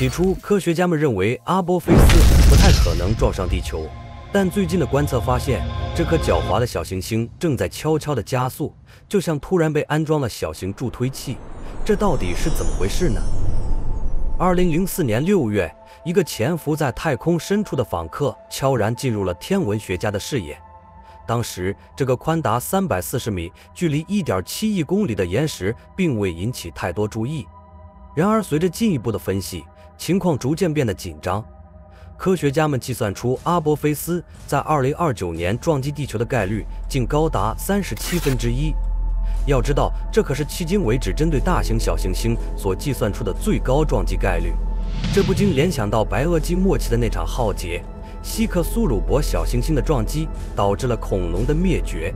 起初，科学家们认为阿波菲斯不太可能撞上地球，但最近的观测发现，这颗狡猾的小行星正在悄悄地加速，就像突然被安装了小型助推器。这到底是怎么回事呢？二零零四年六月，一个潜伏在太空深处的访客悄然进入了天文学家的视野。当时，这个宽达三百四十米、距离一点七亿公里的岩石并未引起太多注意。然而，随着进一步的分析，情况逐渐变得紧张。科学家们计算出，阿波菲斯在二零二九年撞击地球的概率竟高达三十七分之一。要知道，这可是迄今为止针对大型小行星所计算出的最高撞击概率。这不禁联想到白垩纪末期的那场浩劫——希克苏鲁伯小行星的撞击，导致了恐龙的灭绝。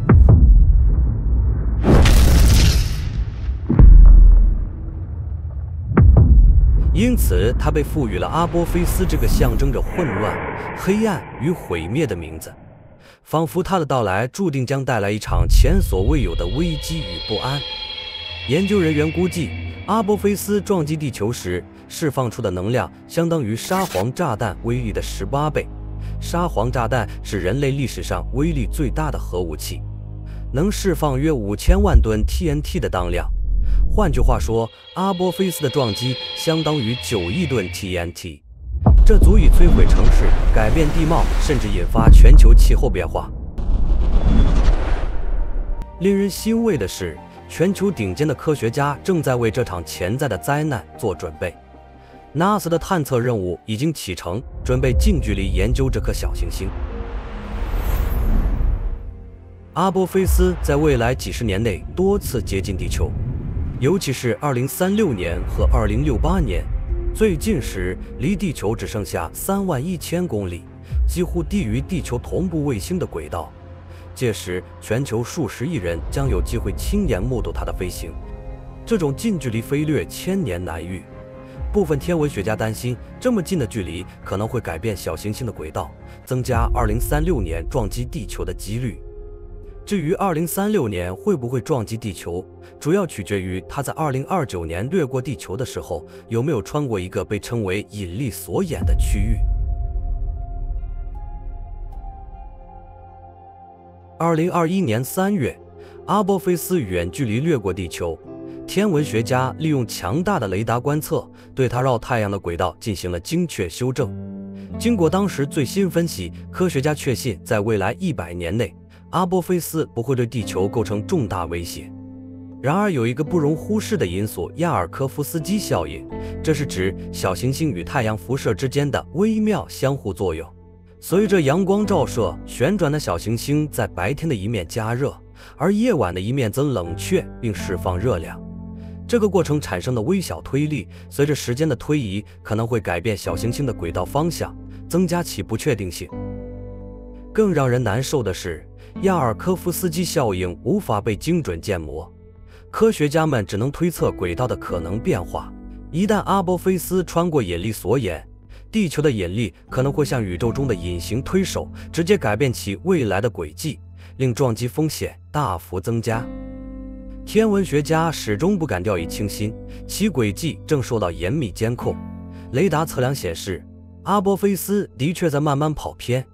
因此，它被赋予了阿波菲斯这个象征着混乱、黑暗与毁灭的名字。仿佛它的到来注定将带来一场前所未有的危机与不安。研究人员估计，阿波菲斯撞击地球时释放出的能量相当于沙皇炸弹威力的十八倍。沙皇炸弹是人类历史上威力最大的核武器，能释放约五千万吨 TNT 的当量。换句话说，阿波菲斯的撞击相当于九亿吨 TNT。这足以摧毁城市、改变地貌，甚至引发全球气候变化。令人欣慰的是，全球顶尖的科学家正在为这场潜在的灾难做准备。NASA 的探测任务已经启程，准备近距离研究这颗小行星。阿波菲斯在未来几十年内多次接近地球，尤其是2036年和2068年。最近时，离地球只剩下三万一千公里，几乎低于地球同步卫星的轨道。届时，全球数十亿人将有机会亲眼目睹它的飞行。这种近距离飞掠千年难遇。部分天文学家担心，这么近的距离可能会改变小行星的轨道，增加2036年撞击地球的几率。至于2036年会不会撞击地球，主要取决于它在2029年掠过地球的时候有没有穿过一个被称为引力锁眼的区域。2021年3月，阿波菲斯远距离掠过地球，天文学家利用强大的雷达观测，对它绕太阳的轨道进行了精确修正。经过当时最新分析，科学家确信在未来100年内。阿波菲斯不会对地球构成重大威胁。然而，有一个不容忽视的因素——亚尔科夫斯基效应，这是指小行星与太阳辐射之间的微妙相互作用。随着阳光照射，旋转的小行星在白天的一面加热，而夜晚的一面则冷却并释放热量。这个过程产生的微小推力，随着时间的推移，可能会改变小行星的轨道方向，增加其不确定性。更让人难受的是，亚尔科夫斯基效应无法被精准建模，科学家们只能推测轨道的可能变化。一旦阿波菲斯穿过引力锁眼，地球的引力可能会像宇宙中的隐形推手，直接改变其未来的轨迹，令撞击风险大幅增加。天文学家始终不敢掉以轻心，其轨迹正受到严密监控。雷达测量显示，阿波菲斯的确在慢慢跑偏。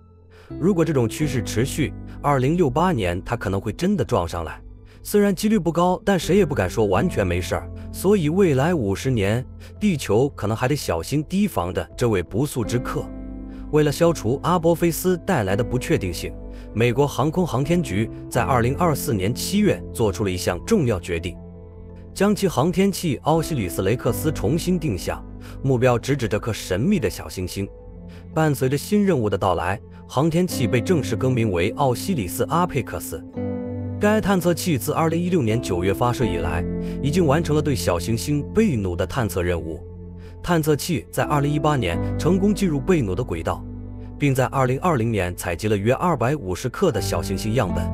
如果这种趋势持续，二零六八年它可能会真的撞上来。虽然几率不高，但谁也不敢说完全没事儿。所以未来五十年，地球可能还得小心提防的这位不速之客。为了消除阿波菲斯带来的不确定性，美国航空航天局在二零二四年七月做出了一项重要决定，将其航天器奥西里斯雷克斯重新定向，目标直指这颗神秘的小行星。伴随着新任务的到来。航天器被正式更名为奥西里斯阿佩克斯。该探测器自2016年9月发射以来，已经完成了对小行星贝努的探测任务。探测器在2018年成功进入贝努的轨道，并在2020年采集了约250克的小行星样本。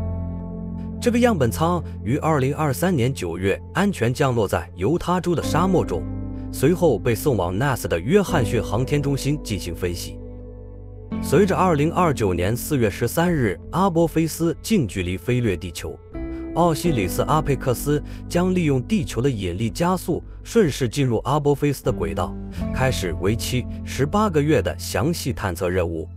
这个样本舱于2023年9月安全降落在犹他州的沙漠中，随后被送往 NASA 的约翰逊航天中心进行分析。随着2029年4月13日阿波菲斯近距离飞掠地球奥西里斯·阿佩克斯将利用地球的引力加速，顺势进入阿波菲斯的轨道，开始为期十八个月的详细探测任务。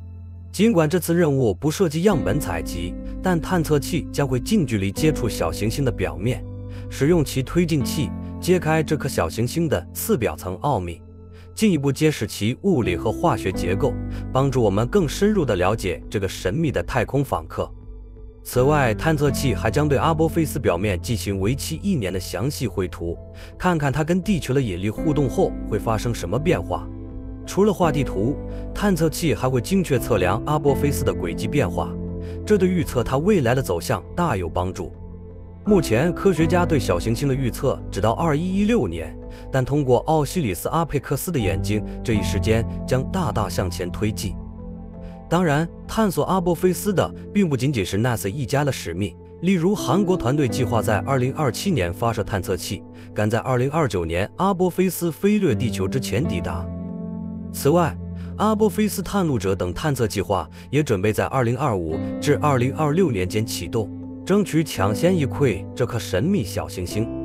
尽管这次任务不涉及样本采集，但探测器将会近距离接触小行星的表面，使用其推进器揭开这颗小行星的次表层奥秘。进一步揭示其物理和化学结构，帮助我们更深入地了解这个神秘的太空访客。此外，探测器还将对阿波菲斯表面进行为期一年的详细绘图，看看它跟地球的引力互动后会发生什么变化。除了画地图，探测器还会精确测量阿波菲斯的轨迹变化，这对预测它未来的走向大有帮助。目前，科学家对小行星的预测只到二一一六年。但通过奥西里斯·阿佩克斯的眼睛，这一时间将大大向前推进。当然，探索阿波菲斯的并不仅仅是 NASA 一家的使命。例如，韩国团队计划在2027年发射探测器，赶在2029年阿波菲斯飞掠地球之前抵达。此外，阿波菲斯探路者等探测计划也准备在2025至2026年间启动，争取抢先一窥这颗神秘小行星。